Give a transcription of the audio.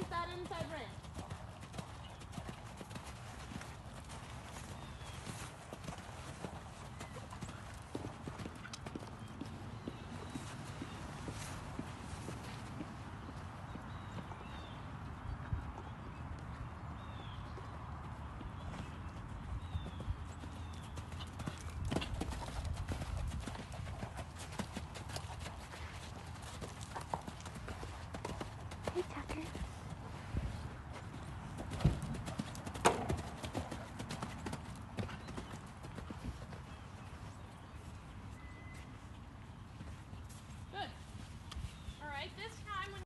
use that inside ring. Hey, Tucker.